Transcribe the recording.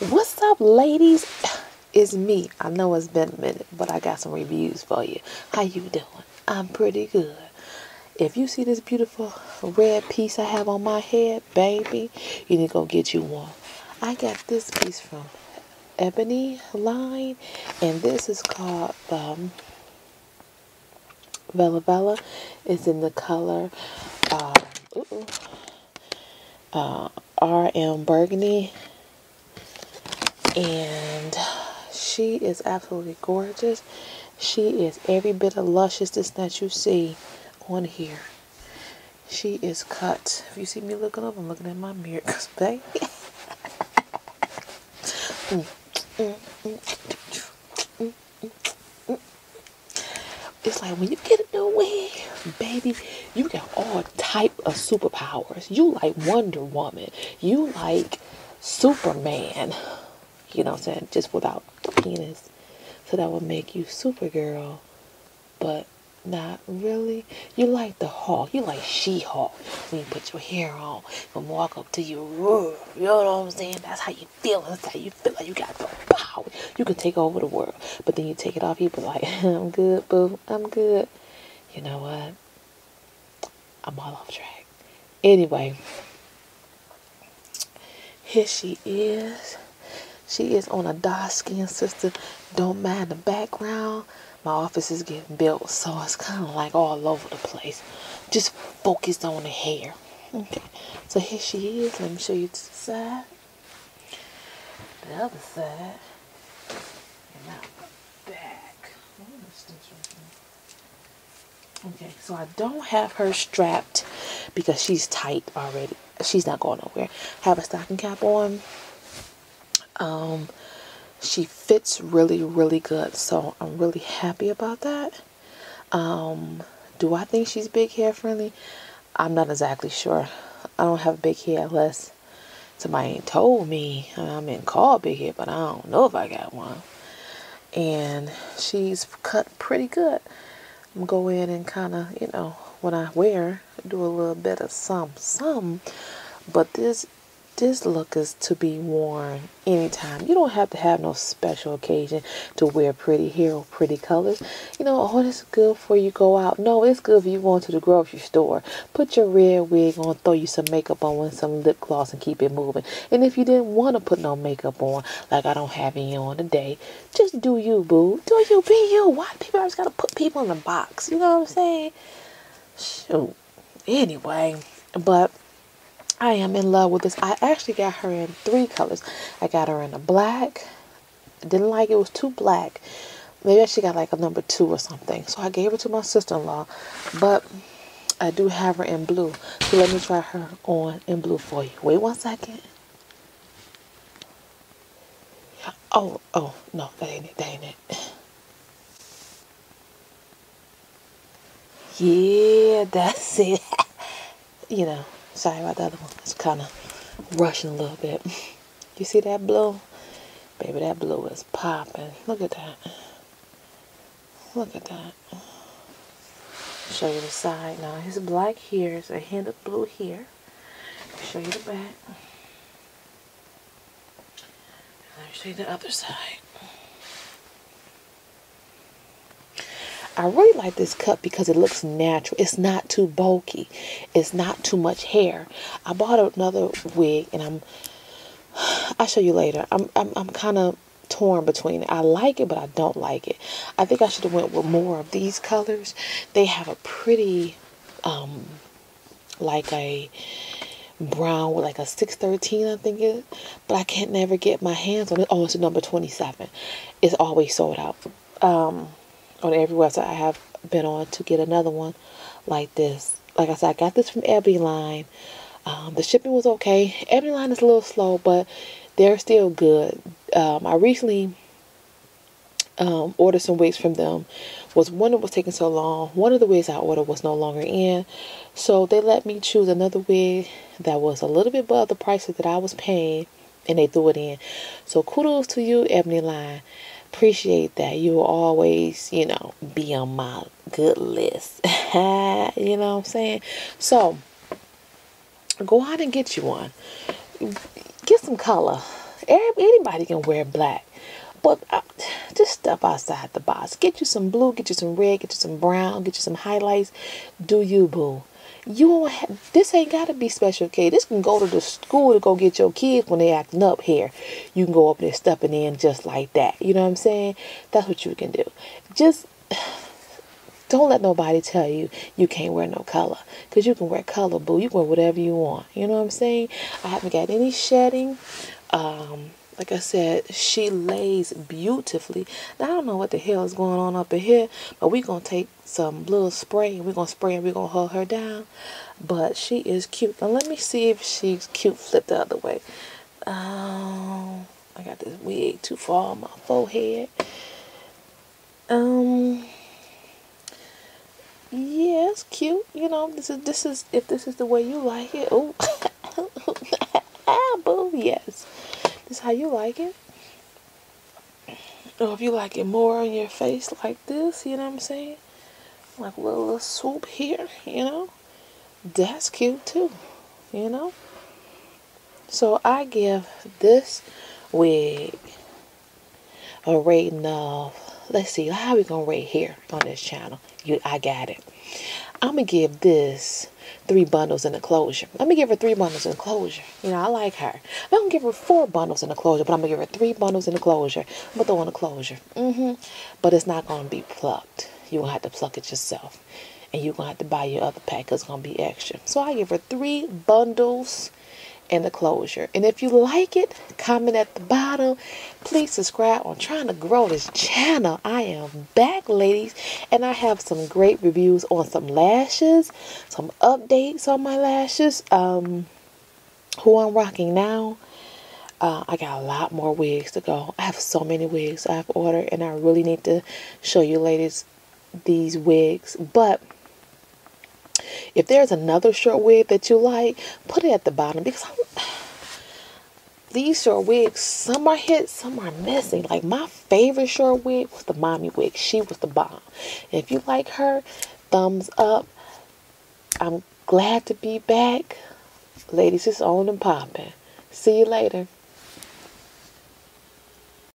What's up, ladies? It's me. I know it's been a minute, but I got some reviews for you. How you doing? I'm pretty good. If you see this beautiful red piece I have on my head, baby, you need to go get you one. I got this piece from Ebony line, and this is called um, Vella Vella. It's in the color uh, uh, RM Burgundy and she is absolutely gorgeous. She is every bit of lusciousness that you see on here. She is cut. If you see me looking up, I'm looking at my mirror, cause baby. it's like when you get a new wig, baby, you got all type of superpowers. You like Wonder Woman. You like Superman you know what I'm saying, just without the penis. So that would make you Supergirl, but not really. You like the Hulk. You like She-Hulk. When you put your hair on and walk up to your you, you know what I'm saying? That's how you feel. That's how you feel like you got the power. You can take over the world. But then you take it off, you be like, I'm good, boo. I'm good. You know what? I'm all off track. Anyway, here she is. She is on a dark skin sister. Don't mind the background. My office is getting built, so it's kind of like all over the place. Just focused on the hair. Okay, so here she is. Let me show you to the side. The other side. And now back. Okay, so I don't have her strapped because she's tight already. She's not going nowhere. Have a stocking cap on um, she fits really, really good. So I'm really happy about that. Um, do I think she's big hair friendly? I'm not exactly sure. I don't have big hair unless somebody ain't told me. I'm in called big hair, but I don't know if I got one. And she's cut pretty good. I'm go in and kind of, you know, when I wear, do a little bit of some, some. But this this look is to be worn anytime. You don't have to have no special occasion to wear pretty hair or pretty colors. You know, oh, this is good for you go out. No, it's good for you going to the grocery store. Put your red wig on, throw you some makeup on some lip gloss and keep it moving. And if you didn't want to put no makeup on, like I don't have any on today, just do you, boo. Do you, be you. Why people always got to put people in a box? You know what I'm saying? Shoot. Anyway, but I am in love with this. I actually got her in three colors. I got her in a black. Didn't like it was too black. Maybe she got like a number two or something. So I gave her to my sister-in-law. But I do have her in blue. So let me try her on in blue for you. Wait one second. Oh, oh, no, that ain't it. That ain't it. Yeah, that's it. you know. Sorry about the other one. It's kind of rushing a little bit. You see that blue? Baby, that blue is popping. Look at that. Look at that. Show you the side now. His black here is a hint of blue here. Show you the back. Me show you the other side. I really like this cut because it looks natural. It's not too bulky. It's not too much hair. I bought another wig and I'm I'll show you later. I'm I'm I'm kind of torn between it. I like it, but I don't like it. I think I should have went with more of these colors. They have a pretty um like a brown with like a 613 I think it but I can't never get my hands on it. Oh, it's number 27. It's always sold out. Um on every website I have been on to get another one like this. Like I said, I got this from Ebony Line. Um, the shipping was okay. Ebony Line is a little slow, but they're still good. Um, I recently um, ordered some wigs from them. Was one that was taking so long. One of the wigs I ordered was no longer in, so they let me choose another wig that was a little bit above the prices that I was paying, and they threw it in. So kudos to you, Ebony Line appreciate that. You will always, you know, be on my good list. you know what I'm saying? So, go out and get you one. Get some color. anybody can wear black. But uh, just step outside the box. Get you some blue, get you some red, get you some brown, get you some highlights. Do you, boo? You don't have, this ain't got to be special K. This can go to the school to go get your kids when they acting up here. You can go up there stepping in just like that. You know what I'm saying? That's what you can do. Just don't let nobody tell you you can't wear no color. Because you can wear color, boo. You can wear whatever you want. You know what I'm saying? I haven't got any shedding. Um, like I said, she lays beautifully. Now, I don't know what the hell is going on up in here, but we're going to take some little spray and we're going to spray and we're going to hold her down. But she is cute. Now, let me see if she's cute flipped the other way. Um, I got this wig too far on my forehead. Um, yeah, it's cute. You know, this is, this is, if this is the way you like it. Oh, ah, boo, yes. This how you like it. Or if you like it more on your face like this, you know what I'm saying? Like a little, little swoop here, you know? That's cute too, you know? So I give this wig a rating of, let's see, how we to rate here on this channel? You, I got it. I'm to give this three bundles in the closure. Let me give her three bundles in the closure. You know, I like her. I'm to give her four bundles in the closure, but I'm to give her three bundles in the closure. I'm going to throw in the closure. Mm-hmm. But it's not going to be plucked. You're to have to pluck it yourself. And you're to have to buy your other pack it's going to be extra. So I give her three bundles and the closure. And if you like it, comment at the bottom. Please subscribe. I'm trying to grow this channel. I am back, ladies, and I have some great reviews on some lashes, some updates on my lashes. Um, who I'm rocking now. Uh, I got a lot more wigs to go. I have so many wigs I've ordered, and I really need to show you ladies these wigs. But if there's another short wig that you like, put it at the bottom because I'm, these short wigs, some are hit, some are missing. Like my favorite short wig was the mommy wig. She was the bomb. If you like her, thumbs up. I'm glad to be back. Ladies, it's on and popping. See you later.